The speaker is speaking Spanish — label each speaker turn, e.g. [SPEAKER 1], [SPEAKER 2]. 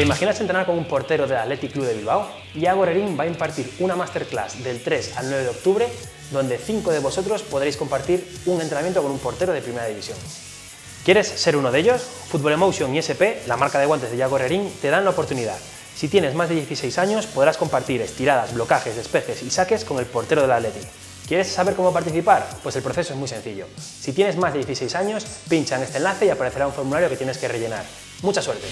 [SPEAKER 1] ¿Te imaginas entrenar con un portero del Athletic Club de Bilbao? Iago Rerín va a impartir una masterclass del 3 al 9 de octubre donde 5 de vosotros podréis compartir un entrenamiento con un portero de primera división. ¿Quieres ser uno de ellos? Football Emotion y SP, la marca de guantes de Iago Rerín, te dan la oportunidad. Si tienes más de 16 años, podrás compartir estiradas, blocajes, despejes y saques con el portero del Athletic. ¿Quieres saber cómo participar? Pues el proceso es muy sencillo. Si tienes más de 16 años, pincha en este enlace y aparecerá un formulario que tienes que rellenar. ¡Mucha suerte!